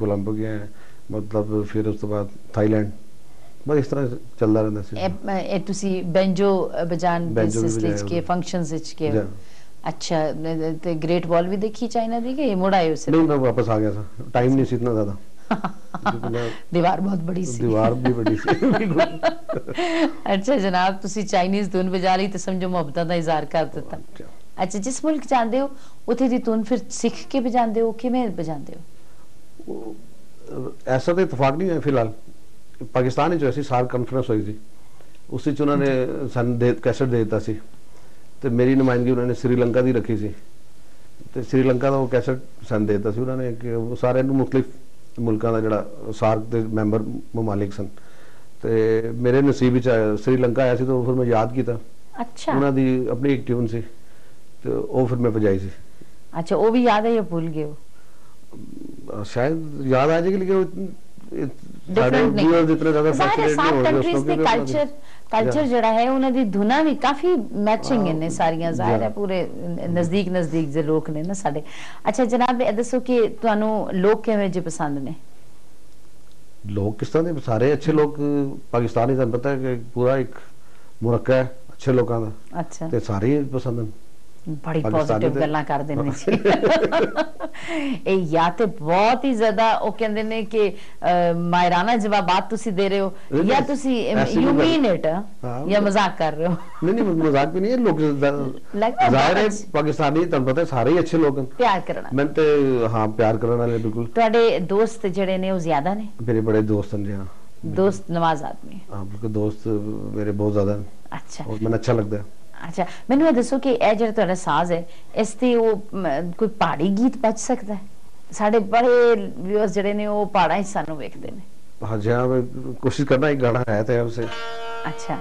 ਕੋਲੰਬੋ ਗਏ ਹਾਂ, ਮਤਲਬ ਫਿਰ ਉਸ ਤੋਂ ਬਾਅਦ ਥਾਈਲੈਂਡ। ਬਸ ਇਸ ਤਰ੍ਹਾਂ ਚੱਲਦਾ ਰਹਿੰਦਾ ਸੀ। ਇਹ ਤੁਸੀਂ ਬੈਂਜੋ ਬਜਾਨ ਦੇ ਬੈਂਜੋ ਵੀ ਸਿਲਸਿਲੇ ਚ ਬਜਾਇਆ ਕੇ ਫੰਕਸ਼ਨਸ ਵਿੱਚ ਕੇ। ਅੱਛਾ ਤੇ ਗ੍ਰੇਟ ਵਾਲ ਵੀ ਦੇਖੀ ਚਾਈਨਾ ਦੀ ਕਿ ਇਹ ਮੁੜ ਆਏ ਉਸੇ ਨਹੀਂ ਮੈਂ ਵਾਪਸ ਆ ਗਿਆ ਸੀ। ਟਾਈਮ ਨਹੀਂ ਸੀ ਇतना ਜ਼ਿਆਦਾ। ਦੀਵਾਰ ਬਹੁਤ ਬੜੀ ਸੀ। ਦੀਵਾਰ ਵੀ ਵੱਡੀ ਸੀ। ਅੱਛਾ ਜਨਾਬ ਤੁਸੀਂ ਚਾਈਨੀਜ਼ ਧੁਨ ਵਜਾ ਲਈ ਤੇ ਸਮਝੋ ਮੁਹੱਬਤਾਂ ਦਾ ਇਜ਼ਹਾਰ ਕਰ ਦਿੱਤਾ। ਅੱਛਾ ਜਿਸ ਮੁਲਕ ਜਾਂਦੇ ਹੋ ਉੱਥੇ ਦੀ ਧੁਨ ਫਿਰ ਸਿੱਖ ਕੇ ਵਜਾਉਂਦੇ ਹੋ ਕਿਵੇਂ ਵਜਾਉਂਦੇ ਹੋ? ਐਸਾ ਤਾਂ ਇਤਫਾਕ ਨਹੀਂ ਹੈ ਫਿਲਹਾਲ। ਪਾਕਿਸਤਾਨ ਵਿੱਚ ਐਸੀ ਸਾਰ ਕਾਨਫਰੰਸ ਹੋਈ ਸੀ। ਉਸ ਵਿੱਚ ਉਹਨਾਂ ਨੇ ਸਾਨੂੰ ਦੇ ਕੈਸਟ ਦੇ ਦਿੱਤਾ ਸੀ। ਤੇ ਮੇਰੀ ਨੁਮਾਇੰਦਗੀ ਉਹਨਾਂ ਨੇ ਸ੍ਰੀਲੰਕਾ ਦੀ ਰੱਖੀ ਸੀ। ਤੇ ਸ੍ਰੀਲੰਕਾ ਦਾ ਉਹ ਕੈਸਟ ਸਾਨੂੰ ਦੇ ਦਿੱਤਾ ਸੀ ਉਹਨਾਂ ਨੇ ਕਿ ਉਹ ਸਾਰਿਆਂ ਨੂੰ ਮੁxtਲਿਫ ਮੁਲਕਾਂ ਦਾ ਜਿਹੜਾ ਸਾਰਕ ਦੇ ਮੈਂਬਰ ਮਮਾਲਿਕ ਸਨ। ਤੇ ਮੇਰੇ ਨਸੀਬ ਵਿੱਚ ਸ੍ਰੀਲੰਕਾ ਆਇਆ ਸੀ ਤਾਂ ਉਹ ਫਿਰ ਮੈਂ ਯਾਦ ਕੀਤਾ। ਅੱਛਾ। ਉਹਨਾਂ ਦੀ ਆਪਣੀ ਇੱਕ ਟਿਊਨ ਸੀ। ਤੇ ਉਹ ਫਿਰ ਮੈਂ ਵਜਾਈ ਸੀ। ਅੱਛਾ ਉਹ ਵੀ ਯਾਦ ਹੈ ਜਾਂ ਭੁੱਲ ਗਏ ਹੋ? ਅਹ ਸ਼ਾਇਦ ਯਾਦ ਆ ਜਾਏਗੀ ਲੇਕਿਨ ਉਹ ਇਹ- ਸਾਡੇ ਡਿਫਰੈਂਟ ਨਹੀਂ। ਇਤਨੇ ਜ਼ਿਆਦਾ fascinate ਸਾਫ਼ ਕੰਟਰੀਜ਼ ਦੇ ਕਲਚਰ ਕਲਚਰ. ਜਿਹੜਾ ਹੈ ਉਹਨਾਂ ਦੀ ਧੁਨਾਂ ਵੀ ਕਾਫੀ ਮੈਚਿੰਗ ਹਾਂ, ਨੇ ਸਾਰੀਆਂ ਜ਼ਾਹਿਰ ਹੈ. ਪੂਰੇ ਨਜ਼ਦੀਕ ਨਜ਼ਦੀਕ ਦੇ ਲੋਕ ਨੇ ਨਾ ਸਾਡੇ। ਅੱਛਾ ਜਨਾਬ ਇਹ ਦੱਸੋ ਕਿ ਤੁਹਾਨੂੰ ਲੋਕ ਕਿਵੇਂ ਜਿਹੇ ਪਸੰਦ ਨੇ? ਲੋਕ ਕਿਸ ਤਰ੍ਹਾਂ ਦੇ ਸਾਰੇ ਅੱਛੇ ਲੋਕ ਪਾਕਿਸਤਾਨੀ ਤੁਹਾਨੂੰ ਪਤਾ ਹੈ ਕਿ ਪੂਰਾ ਇੱਕ ਮੁਰੱਕਾ ਹੈ ਅੱਛੇ ਲੋਕਾਂ ਦਾ। ਅੱਛਾ। ਤੇ ਸਾਰੇ ਪਸੰਦ ਹਨ। ਬੜੀ ਪਾਕਿਸਤਾਨੀ ਪੋਜ਼ਿਟਿਵ ਤੇ- ਗੱਲਾਂ ਕਰਦੇ ਨੇ ਜੀ ਇਹ ਜਾਂ ਤੇ ਬਹੁਤ ਹੀ ਜ਼ਿਆਦਾ ਉਹ ਕਹਿੰਦੇ ਨੇ ਕਿ ਅਹ, ਮਾਇਰਾਨਾ ਜਵਾਬਾਤ ਤੁਸੀਂ ਦੇ ਰਹੇ ਹੋ ਨਹੀਂ, ਜਾਂ ਨਹੀਂ, ਤੁਸੀਂ ਐਸੀ ਯੂ ਕੋਈ ਗੱਲ- ਮੀਨ ਇਟ ਹਾਂ, ਜਾਂ ਮਤਲਬ- ਮਜ਼ਾਕ ਕਰ ਰਹੇ ਹੋ ਨਹੀਂ ਨਹੀਂ ਮਜ਼ਾਕ ਵੀ ਨਹੀਂ ਹੈ ਲੋਕ ਲੱਗਦਾ ਜ਼ਾਹਿਰ ਹੈ ਬਹੁਤ ਪਾਕਿਸਤਾਨੀ ਤੁਹਾਨੂੰ ਪਤਾ ਹੈ ਸਾਰੇ ਹੀ ਅੱਛੇ ਲੋਕ ਹਨ ਪਿਆਰ ਕਰਨਾ ਮੈਂ ਤੇ ਹਾਂ ਪਿਆਰ ਕਰਨ ਵਾਲੇ ਬਿਲਕੁਲ ਤੁਹਾਡੇ ਦੋਸਤ ਜਿਹੜੇ ਨੇ ਉਹ ਜ਼ਿਆਦਾ ਨੇ ਮੇਰੇ ਬੜੇ ਦੋਸਤ ਹਨ ਜੀ ਹਾਂ ਦੋਸਤ ਨਵਾਜ਼ ਆਦਮੀ ਹਾਂ ਬਿਲਕੁਲ ਦੋਸਤ ਮੇਰੇ ਬਹੁਤ ਜ਼ਿਆਦਾ ਹਨ ਅੱਛਾ ਔਰ ਮੈਨੂੰ ਅੱਛਾ ਲੱਗਦਾ ਹੈ ਅੱਛਾ ਮੈਨੂੰ ਇਹ ਦੱਸੋ ਕਿ ਇਹ ਜਿਹੜਾ ਤੁਹਾਡਾ ਸਾਜ਼ ਹੈ ਇਸ ਤੇ ਉਹ ਕੋਈ ਪਹਾੜੀ ਗੀਤ ਬਚ ਸਕਦਾ ਹੈ? ਸਾਡੇ ਬੜੇ ਵਿਊਅਰਸ ਜਿਹੜੇ ਨੇ ਉਹ ਪਹਾੜਾਂ ਹੀ ਸਾਨੂੰ ਵੇਖਦੇ ਨੇ। ਹਾਂ ਜੀ ਕੋਸ਼ਿਸ਼ ਕਰਨਾ ਇੱਕ ਗਾਣਾ ਆਇਆ ਤਾਂ ਉਸੇ। ਅੱਛਾ।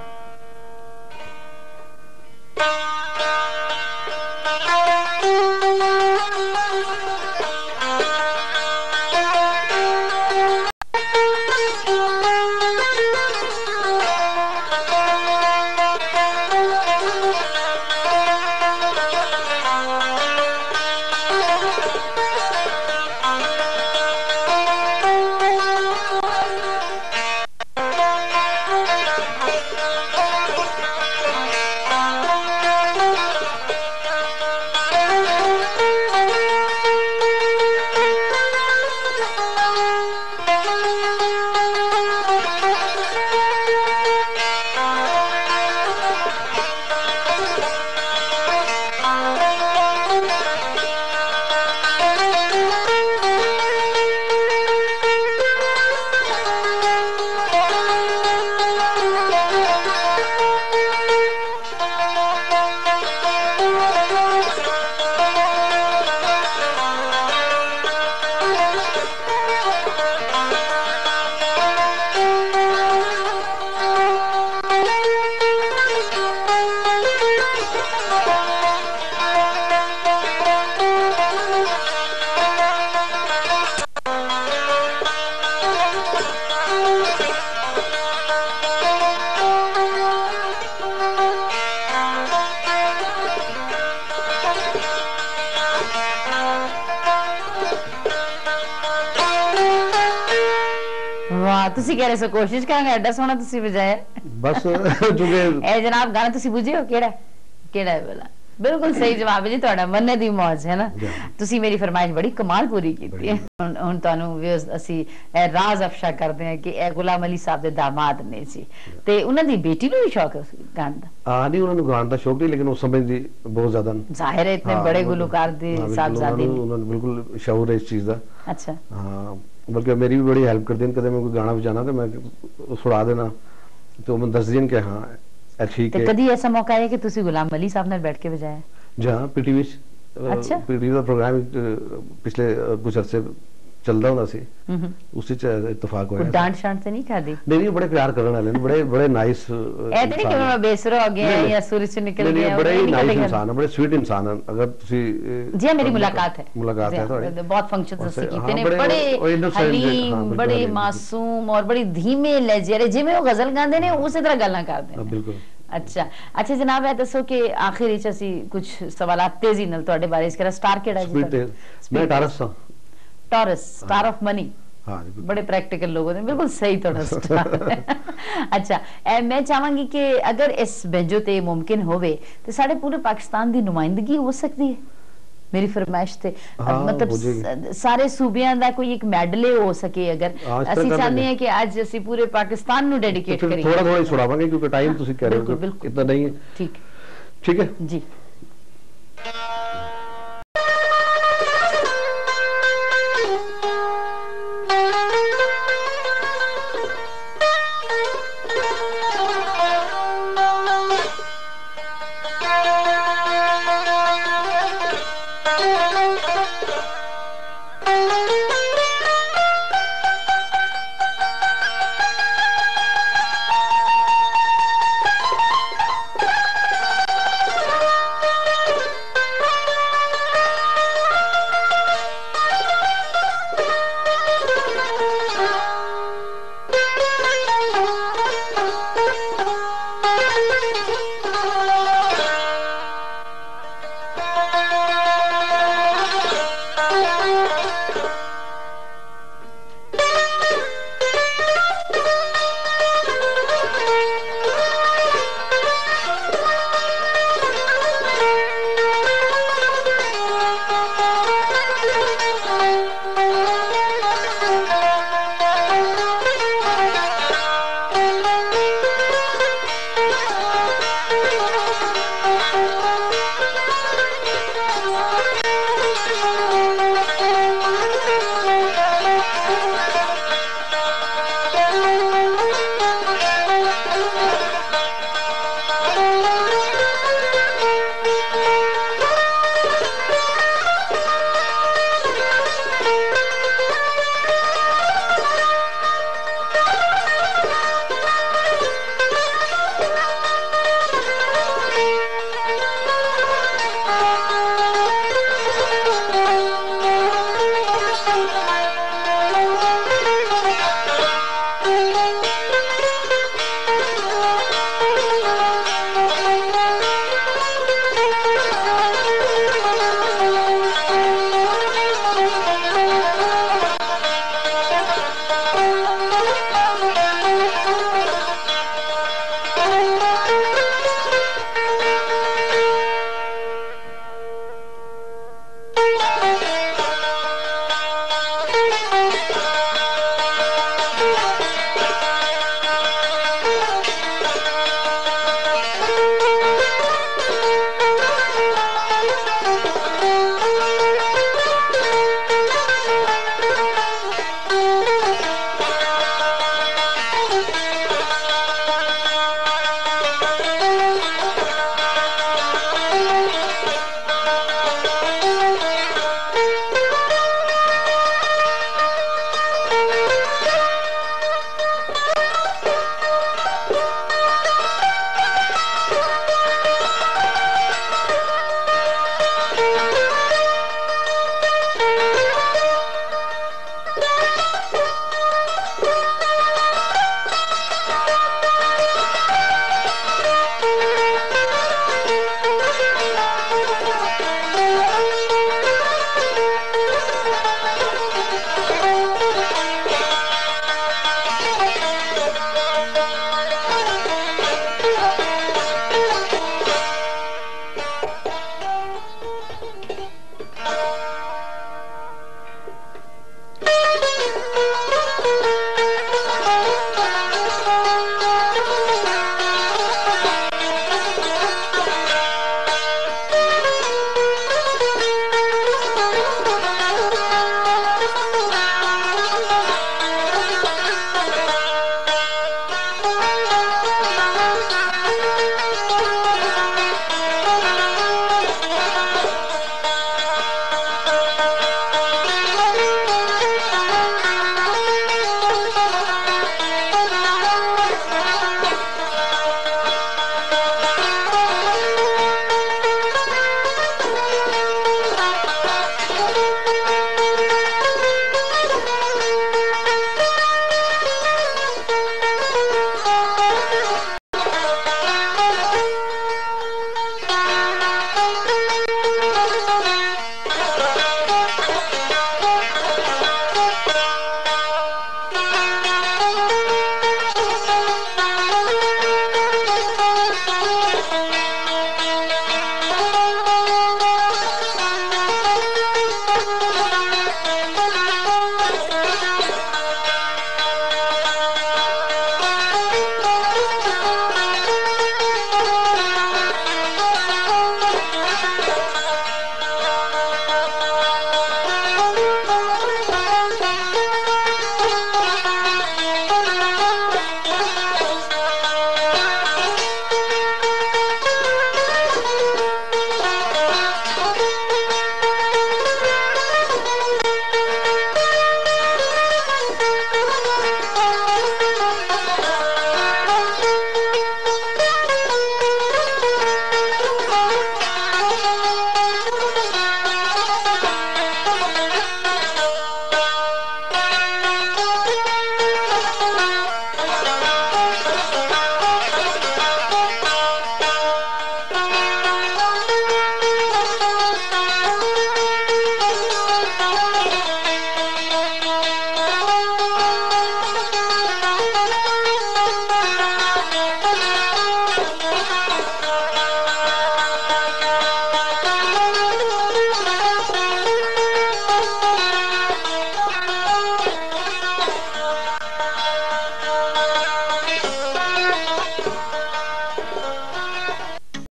ਤੁਸੀਂ ਕਹਿ ਰਹੇ ਸੋ ਕੋਸ਼ਿਸ਼ ਕਰਾਂਗੇ ਐਡਾ ਸੋਹਣਾ ਤੁਸੀਂ ਵਜਾਇਆ। ਬਸ ਜੁਗੇ ਇਹ ਜਨਾਬ ਗਾਣਾ ਤੁਸੀਂ ਬੁਝੇ ਹੋ? ਕਿਹੜਾ? ਕਿਹੜਾ ਹੈ ਬਲਾ ਬਿਲਕੁਲ ਸਹੀ ਜਵਾਬ ਹੈ ਜੀ ਤੁਹਾਡਾ ਮੰਨੇ ਦੀ ਮੌਜ ਹੈ ਨਾ? ਤੁਸੀਂ ਮੇਰੀ ਫਰਮਾਇਸ਼ ਬੜੀ ਕਮਾਲ ਪੂਰੀ ਕੀਤੀ ਹੈ। ਹੁਣ ਤੁਹਾਨੂੰ ਅਸੀਂ ਰਾਜ਼ ਅਫਸ਼ਾ ਕਰਦੇ ਹਾਂ ਕਿ ਇਹ ਗੁਲਾਮ ਅਲੀ ਸਾਹਿਬ ਦੇ ਦਾਮਾਦ ਨੇ ਜੀ। ਤੇ ਉਹਨਾਂ ਦੀ ਬੇਟੀ ਨੂੰ ਵੀ ਸ਼ੌਕ ਹੈ ਗਾਣ ਦਾ? ਆ ਨਹੀਂ ਉਹਨਾਂ ਨੂੰ ਗਾਣ ਦਾ ਸ਼ੌਕ ਨਹੀਂ ਲੇਕਿਨ ਉਹ ਸਮਝਦੀ ਬਹੁਤ ਜ਼ਿਆਦਾ ਜ਼ਾਹਿਰ ਹੈ ਇਤਨੇ ਬੜੇ ਗੁਲੂਕਾਰ ਦੇ ਸਾਹਿਬਜ਼ਾਦੇ ਨੇ ਉਹਨਾਂ ਨੂੰ ਬਿਲਕੁਲ ਸ਼ੌਰ ਹੈ ਇਸ ਚੀਜ਼ ਦਾ। ਅੱਛਾ। ਹਾਂ। बल्कि मेरी भी बड़ी हेल्प करते हैं कदे मैं कोई गाना बजाना तो मैं सुना देना तो मैं दस दिन के हाँ ਇਹ ਠੀਕ ਤੇ ਹੈ ਕਦੀ ਐਸਾ ਮੌਕਾ ਆਇਆ ਕਿ ਤੁਸੀਂ ਗੁਲਾਮ ਅਲੀ ਸਾਹਿਬ ਨਾਲ ਬੈਠ ਕੇ ਵਜਾਇਆ ਜਹਾਂ ਪੀਟੀਵੀ ਚ ਅੱਛਾ। ਪੀਟੀਵੀ ਦਾ ਪ੍ਰੋਗਰਾਮ ਪਿਛਲੇ ਅ, ਕੁਝ ਅਰਸੇ ਚੱਲਦਾ ਹੁੰਦਾ ਸੀ। ਹੂੰ ਹੂੰ ਉਸੇ ਚ ਇਤਫਾਕ ਕੋਈ ਹੋਇਆ ਡਾਂਟ ਸ਼ਾਂਟ ਤੇ ਨਹੀਂ ਖਾਦੀ ਨਹੀਂ ਨਹੀਂ ਬੜੇ ਪਿਆਰ ਕਰਨ ਵਾਲੇ ਨੇ ਬੜੇ ਬੜੇ ਨਾਈਸ ਇਹ ਤੇ ਨਹੀਂ ਕਿ ਮੈਂ ਬੇਸੁਰਾ ਹੋ ਗਿਆ ਜਾਂ ਸੂਰਜ ਚ ਨਿਕਲ ਗਿਆ ਬੜੇ ਉਹ ਨਹੀਂ ਨਾਈਸ ਕਦੇ ਇਨਸਾਨ ਹਨ ਬੜੇ ਸਵੀਟ ਇਨਸਾਨ ਹਨ ਅਗਰ ਤੁਸੀਂ ਜੀ ਮੇਰੀ ਮੁਲਾਕਾਤ ਹੈ। ਮੁਲਾਕਾਤ ਹੈ ਤੁਹਾਡੀ। ਬਹੁਤ ਫੰਕਸ਼ਨਸ ਅਸੀਂ ਹਾਂ, ਕੀਤੇ ਨੇ। ਬੜੇ- ਹਲੀਮ ਬੜੇ। ਮਾਸੂਮ ਔਰ ਬੜੀ ਧੀਮੇ ਲਹਿਜੇ ਜਿਵੇਂ ਉਹ ਗਜ਼ਲ ਗਾਉਂਦੇ ਨੇ ਉਸੇ ਤਰ੍ਹਾਂ ਗੱਲਾਂ ਕਰਦੇ ਨੇ। ਬਿਲਕੁਲ। ਅੱਛਾ ਅੱਛਾ ਜਨਾਬ ਇਹ ਦੱਸੋ ਕਿ ਆਖਿਰ ਵਿੱਚ ਅਸੀਂ ਕੁਝ ਸਵਾਲਾਤ ਤੇਜ਼ੀ ਨਾਲ ਤੁਹਾਡੇ ਬਾਰੇ ਇਸ ਕਰਾ ਸਟਾਰ ਕਿਹੜਾ ਜੀ ਮੈਂ 18 ਸਾਂ ਟੌਰਸ ਸਟਾਰ ਆਫ ਮਨੀ ਹਾਂ ਬੜੇ ਪ੍ਰੈਕਟੀਕਲ ਲੋਕ ਨੇ ਬਿਲਕੁਲ ਸਹੀ ਤੁਹਾਡਾ ਸਟਾਰ ਅੱਛਾ ਐ ਮੈਂ ਚਾਹਾਂਗੀ ਕਿ ਅਗਰ ਇਸ ਬੈਂਜੋ ਤੇ ਮੁਮਕਿਨ ਹੋਵੇ ਤੇ ਸਾਡੇ ਪੂਰੇ ਪਾਕਿਸਤਾਨ ਦੀ ਨੁਮਾਇੰਦਗੀ ਹੋ ਸਕਦੀ ਹੈ ਮੇਰੀ ਫਰਮਾਇਸ਼ ਤੇ ਮਤਲਬ ਸਾਰੇ ਸੂਬਿਆਂ ਦਾ ਕੋਈ ਇੱਕ ਮੈਡਲੇ ਹੋ ਸਕੇ ਅਗਰ ਅਸੀਂ ਚਾਹੁੰਦੇ ਹਾਂ ਕਿ ਅੱਜ ਅਸੀਂ ਪੂਰੇ ਪਾਕਿਸਤਾਨ ਨੂੰ ਡੈਡੀਕੇਟ ਕਰੀਏ ਥੋੜਾ ਥੋੜਾ ਹੀ ਸੁਣਾਵਾਂਗੇ ਕਿਉਂਕਿ ਟਾਈਮ ਤੁਸੀਂ ਕਹਿ ਰਹੇ ਹੋ ਇतना ਨਹੀਂ ਹੈ ਠੀਕ ਠੀਕ